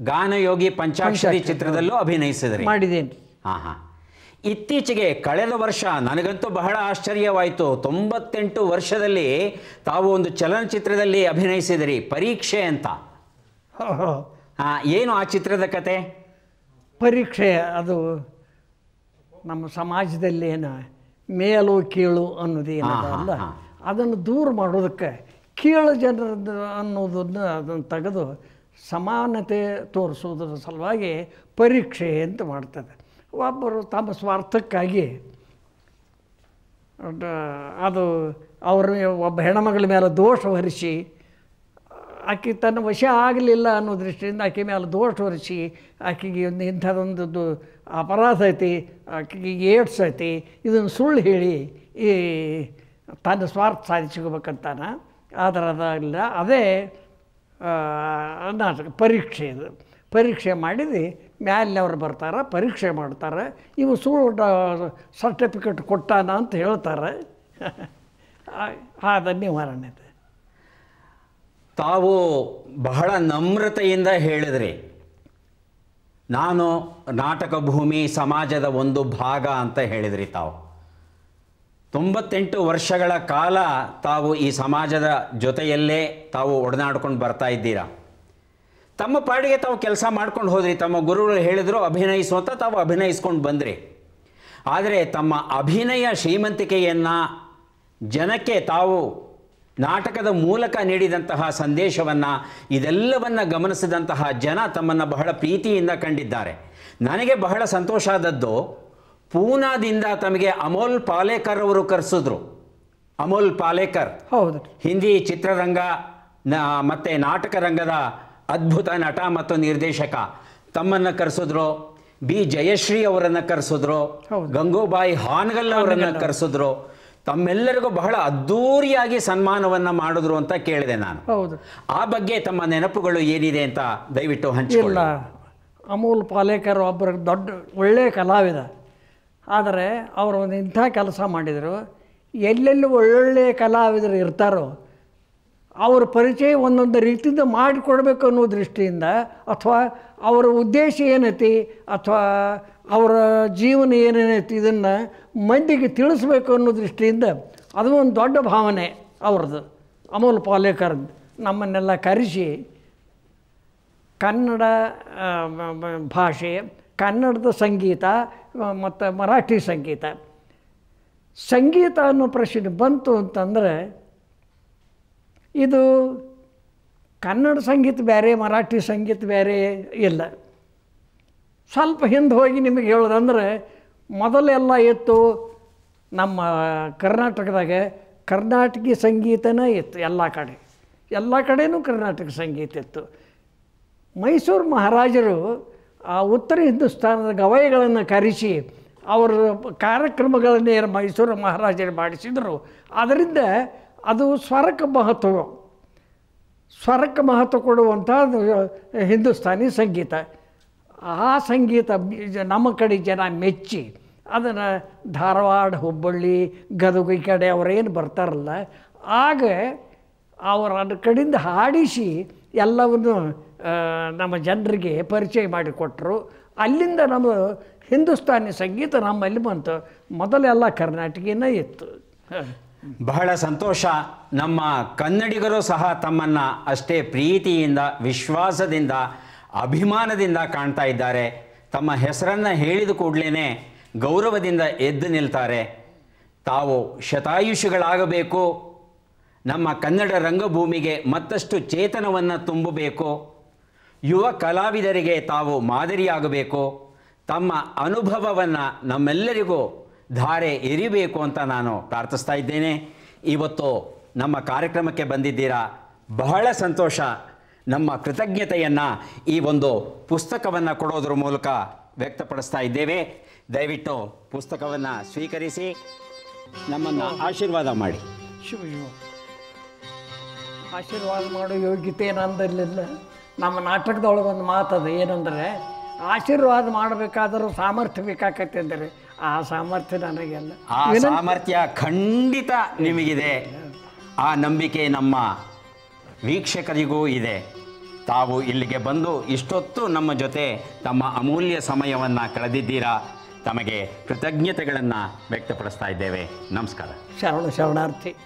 ಗಾನಯೋಗಿ ಪಂಚಾಕ್ಷರಿ ಚಿತ್ರದಲ್ಲೂ ಅಭಿನಯಿಸಿದ್ರಿ. ಮಾಡಿದ್ದೇನೆ. ಹಾಂ ಹಾಂ ಇತ್ತೀಚೆಗೆ ಕಳೆದ ವರ್ಷ ನನಗಂತೂ ಬಹಳ ಆಶ್ಚರ್ಯವಾಯಿತು. ತೊಂಬತ್ತೆಂಟು ವರ್ಷದಲ್ಲಿ ತಾವು ಒಂದು ಚಲನಚಿತ್ರದಲ್ಲಿ ಅಭಿನಯಿಸಿದಿರಿ ಪರೀಕ್ಷೆ ಅಂತ. ಏನು ಆ ಚಿತ್ರದ ಕತೆ? ಪರೀಕ್ಷೆ ಅದು ನಮ್ಮ ಸಮಾಜದಲ್ಲಿ ಏನು ಮೇಲು ಕೀಳು ಅನ್ನೋದು. ಅದನ್ನು ದೂರ ಮಾಡೋದಕ್ಕೆ ಕೀಳು ಜನರದ್ದು ಅನ್ನೋದನ್ನು ಅದನ್ನು ತೆಗೆದು ಸಮಾನತೆ ತೋರಿಸೋದ್ರ ಸಲುವಾಗಿ ಪರೀಕ್ಷೆ ಅಂತ ಮಾಡ್ತದೆ. ಒಬ್ಬರು ತಮ್ಮ ಸ್ವಾರ್ಥಕ್ಕಾಗಿ ಅದು ಅವ್ರ ಒಬ್ಬ ಹೆಣ್ಮಗಳ ಮೇಲೆ ದೋಷ ಹೊರಿಸಿ, ಆಕೆ ತನ್ನ ವಶ ಆಗಲಿಲ್ಲ ಅನ್ನೋ ದೃಷ್ಟಿಯಿಂದ ಆಕೆ ಮೇಲೆ ದೋಷ ಹೊರಿಸಿ, ಆಕೆಗೆ ಒಂದು ಇಂಥದ್ದೊಂದು ಅಪರಾಧ ಐತಿ, ಆಕೆಗೆ ಏಡ್ಸ್ ಐತಿ, ಇದನ್ನು ಸುಳ್ಳು ಹೇಳಿ ಈ ತನ್ನ ಸ್ವಾರ್ಥ ಸಾಧಿಸ್ಕೋಬೇಕಂತಾನ. ಆದರೆ ಅದಾಗಲಿಲ್ಲ. ಅದೇ ನಾಟಕ ಪರೀಕ್ಷೆ ಇದು. ಪರೀಕ್ಷೆ ಮಾಡಿದ್ದು ಮ್ಯಾಲಿನವ್ರು ಬರ್ತಾರೆ, ಪರೀಕ್ಷೆ ಮಾಡ್ತಾರೆ, ಇವು ಸುಳ್ಳು ಸರ್ಟಿಫಿಕೇಟ್ ಕೊಟ್ಟಾನ ಅಂತ ಹೇಳ್ತಾರೆ. ಆದ ನಿವಾರಣೆ ತಾವು ಬಹಳ ನಮ್ರತೆಯಿಂದ ಹೇಳಿದ್ರಿ. ನಾನು ನಾಟಕ ಭೂಮಿ ಸಮಾಜದ ಒಂದು ಭಾಗ ಅಂತ ಹೇಳಿದ್ರಿ ತಾವು. ತೊಂಬತ್ತೆಂಟು ವರ್ಷಗಳ ಕಾಲ ತಾವು ಈ ಸಮಾಜದ ಜೊತೆಯಲ್ಲೇ ತಾವು ಒಡನಾಡ್ಕೊಂಡು ಬರ್ತಾ ಇದ್ದೀರಾ? ತಮ್ಮ ಪಾಡಿಗೆ ತಾವು ಕೆಲಸ ಮಾಡ್ಕೊಂಡು ಹೋದ್ರಿ ತಮ್ಮ ಗುರುಗಳು ಹೇಳಿದ್ರು ಅಭಿನಯಿಸುವಂತ ತಾವು ಅಭಿನಯಿಸ್ಕೊಂಡು ಬಂದ್ರಿ. ಆದರೆ ತಮ್ಮ ಅಭಿನಯ ಶ್ರೀಮಂತಿಕೆಯನ್ನು ಜನಕ್ಕೆ ತಾವು ನಾಟಕದ ಮೂಲಕ ನೀಡಿದಂತಹ ಸಂದೇಶವನ್ನು ಇದೆಲ್ಲವನ್ನು ಗಮನಿಸಿದಂತಹ ಜನ ತಮ್ಮನ್ನು ಬಹಳ ಪ್ರೀತಿಯಿಂದ ಕಂಡಿದ್ದಾರೆ. ನನಗೆ ಬಹಳ ಸಂತೋಷ ಆದದ್ದು ಪೂನಾದಿಂದ ತಮಗೆ ಅಮೋಲ್ ಪಾಲೇಕರ್ ಅವರು ಕರೆಸಿದ್ರು. ಅಮೋಲ್ ಪಾಲೇಕರ್. ಹೌದು. ಹಿಂದಿ ಚಿತ್ರರಂಗ ನ ಮತ್ತು ನಾಟಕ ರಂಗದ ಅದ್ಭುತ ನಟ ಮತ್ತು ನಿರ್ದೇಶಕ ತಮ್ಮನ್ನು ಕರೆಸಿದ್ರು. ಬಿ ಜಯಶ್ರೀ ಅವರನ್ನು ಕರೆಸಿದ್ರು. ಗಂಗೂಬಾಯಿ ಹಾನಗಲ್ ಅವರನ್ನು ಕರೆಸಿದ್ರು. ತಮ್ಮೆಲ್ಲರಿಗೂ ಬಹಳ ಅದ್ಧೂರಿಯಾಗಿ ಸನ್ಮಾನವನ್ನ ಮಾಡಿದ್ರು ಅಂತ ಕೇಳಿದೆ ನಾನು. ಹೌದು. ಆ ಬಗ್ಗೆ ತಮ್ಮ ನೆನಪುಗಳು ಏನಿದೆ ಅಂತ ದಯವಿಟ್ಟು ಹಂಚಿಕೊಳ್ಳ. ಹಂಚಿಕೊಳ್ಳಿ ಅಮೂಲ್ ಪಾಲೇಕರ್ ಒಬ್ಬರು ದೊಡ್ಡ ಒಳ್ಳೆಯ ಕಲಾವಿದ. ಆದರೆ ಅವರು ಒಂದು ಇಂಥ ಕೆಲಸ ಮಾಡಿದರು. ಎಲ್ಲೆಲ್ಲಿ ಒಳ್ಳೊಳ್ಳೆಯ ಕಲಾವಿದರು ಇರ್ತಾರೋ ಅವ್ರ ಪರಿಚಯ ಒಂದೊಂದು ರೀತಿಯಿಂದ ಮಾಡಿಕೊಡ್ಬೇಕು ಅನ್ನೋ ದೃಷ್ಟಿಯಿಂದ ಅಥವಾ ಅವರ ಉದ್ದೇಶ ಏನೈತಿ ಅಥವಾ ಅವರ ಜೀವನ ಏನೇನೈತಿ ಇದನ್ನು ಮಂದಿಗೆ ತಿಳಿಸ್ಬೇಕು ಅನ್ನೋ ದೃಷ್ಟಿಯಿಂದ ಅದು ಒಂದು ದೊಡ್ಡ ಭಾವನೆ ಅವ್ರದ್ದು. ಅಮೋಲ್ ಪಾಲೇಕರ್ ನಮ್ಮನ್ನೆಲ್ಲ ಕರೆಸಿ ಕನ್ನಡ ಭಾಷೆ, ಕನ್ನಡದ ಸಂಗೀತ ಮತ್ತು ಮರಾಠಿ ಸಂಗೀತ. ಸಂಗೀತ ಅನ್ನೋ ಪ್ರಶ್ನೆ ಬಂತು ಅಂತಂದರೆ ಇದು ಕನ್ನಡ ಸಂಗೀತ ಬೇರೆ, ಮರಾಠಿ ಸಂಗೀತ ಬೇರೆ ಇಲ್ಲ. ಸ್ವಲ್ಪ ಹಿಂದೆ ಹೋಗಿ ನಿಮಗೆ ಹೇಳೋದಂದ್ರೆ, ಮೊದಲೆಲ್ಲ ಇತ್ತು ನಮ್ಮ ಕರ್ನಾಟಕದಾಗ ಕರ್ನಾಟಕ ಸಂಗೀತನೇ ಇತ್ತು ಎಲ್ಲ ಕಡೆ. ಎಲ್ಲ ಕಡೆಯೂ ಕರ್ನಾಟಕ ಸಂಗೀತ ಇತ್ತು. ಮೈಸೂರು ಮಹಾರಾಜರು ಆ ಉತ್ತರ ಹಿಂದೂಸ್ತಾನದ ಗವಾಯಿಗಳನ್ನು ಕರೆಸಿ, ಅವರ ಕಾರ್ಯಕ್ರಮಗಳನ್ನೇ ಮೈಸೂರು ಮಹಾರಾಜರು ಮಾಡಿಸಿದರು. ಅದರಿಂದ ಅದು ಸ್ವರಕ್ಕೆ ಮಹತ್ವ. ಸ್ವರಕ್ಕೆ ಮಹತ್ವ ಕೊಡುವಂಥ ಹಿಂದೂಸ್ತಾನಿ ಸಂಗೀತ. ಆ ಸಂಗೀತ ನಮ್ಮ ಕಡೆ ಜನ ಮೆಚ್ಚಿ, ಅದನ್ನು ಧಾರವಾಡ, ಹುಬ್ಬಳ್ಳಿ, ಗದಗ ಈ ಕಡೆ ಅವರೇನು ಬರ್ತಾರಲ್ಲ, ಆಗ ಅವರ ಕಡೆಯಿಂದ ಹಾಡಿಸಿ ಎಲ್ಲವನ್ನು ನಮ್ಮ ಜನರಿಗೆ ಪರಿಚಯ ಮಾಡಿಕೊಟ್ರು. ಅಲ್ಲಿಂದ ನಮ್ಮ ಹಿಂದೂಸ್ತಾನಿ ಸಂಗೀತ ನಮ್ಮಲ್ಲಿ ಬಂತು. ಮೊದಲೆಲ್ಲ ಕರ್ನಾಟಕಿನೇ ಇತ್ತು. ಬಹಳ ಸಂತೋಷ. ನಮ್ಮ ಕನ್ನಡಿಗರು ಸಹ ತಮ್ಮನ್ನ ಅಷ್ಟೇ ಪ್ರೀತಿಯಿಂದ, ವಿಶ್ವಾಸದಿಂದ, ಅಭಿಮಾನದಿಂದ ಕಾಣ್ತಾ ಇದ್ದಾರೆ. ತಮ್ಮ ಹೆಸರನ್ನು ಹೇಳಿದ ಕೂಡಲೇ ಗೌರವದಿಂದ ಎದ್ದು ನಿಲ್ತಾರೆ. ತಾವು ಶತಾಯುಷಿಗಳಾಗಬೇಕು. ನಮ್ಮ ಕನ್ನಡ ರಂಗಭೂಮಿಗೆ ಮತ್ತಷ್ಟು ಚೇತನವನ್ನು ತುಂಬಬೇಕು. ಯುವ ಕಲಾವಿದರಿಗೆ ತಾವು ಮಾದರಿಯಾಗಬೇಕು. ತಮ್ಮ ಅನುಭವವನ್ನು ನಮ್ಮೆಲ್ಲರಿಗೂ ಧಾರೆ ಎರಿಬೇಕು ಅಂತ ನಾನು ಪ್ರಾರ್ಥಿಸ್ತಾ ಇದ್ದೇನೆ. ಇವತ್ತು ನಮ್ಮ ಕಾರ್ಯಕ್ರಮಕ್ಕೆ ಬಂದಿದ್ದೀರಾ? ಬಹಳ ಸಂತೋಷ. ನಮ್ಮ ಕೃತಜ್ಞತೆಯನ್ನು ಈ ಒಂದು ಪುಸ್ತಕವನ್ನು ಕೊಡೋದ್ರ ಮೂಲಕ ವ್ಯಕ್ತಪಡಿಸ್ತಾ ಇದ್ದೇವೆ. ದಯವಿಟ್ಟು ಪುಸ್ತಕವನ್ನು ಸ್ವೀಕರಿಸಿ, ನಮ್ಮನ್ನು ಆಶೀರ್ವಾದ ಮಾಡಿ. ಶಿವ ಆಶೀರ್ವಾದ ಮಾಡೋ ಯೋಗ್ಯತೆ ಏನಂದಿರಲಿಲ್ಲ. ನಮ್ಮ ನಾಟಕದೊಳಗೆ ಒಂದು ಮಾತದ ಏನಂದರೆ, ಆಶೀರ್ವಾದ ಮಾಡಬೇಕಾದರೂ ಸಾಮರ್ಥ್ಯ ಬೇಕಾಕತ್ತೆ ಅಂದರೆ. ಆ ಸಾಮರ್ಥ್ಯ ನನಗೆಲ್ಲ. ಆ ಸಾಮರ್ಥ್ಯ ಖಂಡಿತ ನಿಮಗಿದೆ. ಆ ನಂಬಿಕೆ ನಮ್ಮ ವೀಕ್ಷಕರಿಗೂ ಇದೆ. ತಾವು ಇಲ್ಲಿಗೆ ಬಂದು ಇಷ್ಟೊತ್ತು ನಮ್ಮ ಜೊತೆ ತಮ್ಮ ಅಮೂಲ್ಯ ಸಮಯವನ್ನು ಕಳೆದಿದ್ದೀರಾ? ತಮಗೆ ಕೃತಜ್ಞತೆಗಳನ್ನು ವ್ಯಕ್ತಪಡಿಸ್ತಾ ಇದ್ದೇವೆ. ನಮಸ್ಕಾರ. ಶರಣ ಶರಣಾರ್ಥಿ.